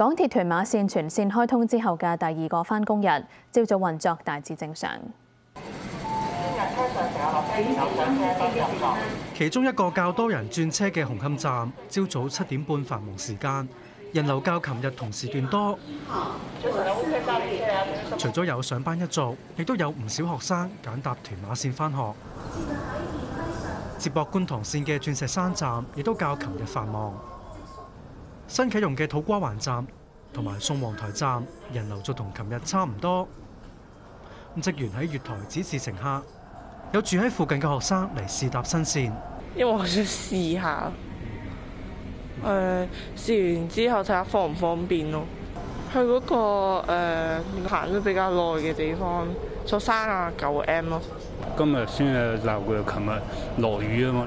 港鐵屯馬線全線開通之後嘅第二個返工日，朝早運作大致正常。其中一個較多人轉車嘅紅磡站，朝早七點半繁忙時間，人流較琴日同時段多。除咗有上班一族，亦都有唔少學生揀搭屯馬線返學。接駁觀塘線嘅鑽石山站，亦都較琴日繁忙。新啟用嘅土瓜灣站同埋宋皇台站人流就同琴日差唔多。咁職員喺月台指示乘客，有住喺附近嘅學生嚟試搭新線。因為我想試下，誒、呃、試完之後睇下方唔方便咯。去嗰、那個誒行得比較耐嘅地方，坐三啊九 M 咯。今日先係鬧佢，琴日落雨啊嘛。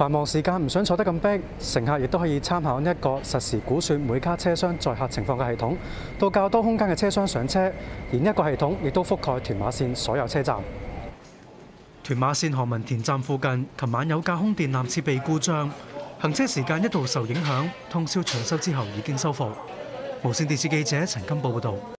繁忙時間唔想坐得咁逼，乘客亦都可以參考一個實時估算每卡車廂載客情況嘅系統，到較多空間嘅車廂上車，而一個系統亦都覆蓋屯馬線所有車站。屯馬線何文田站附近，琴晚有架空電纜設備故障，行車時間一度受影響，通宵搶修之後已經修復。無線電視記者陳金報道。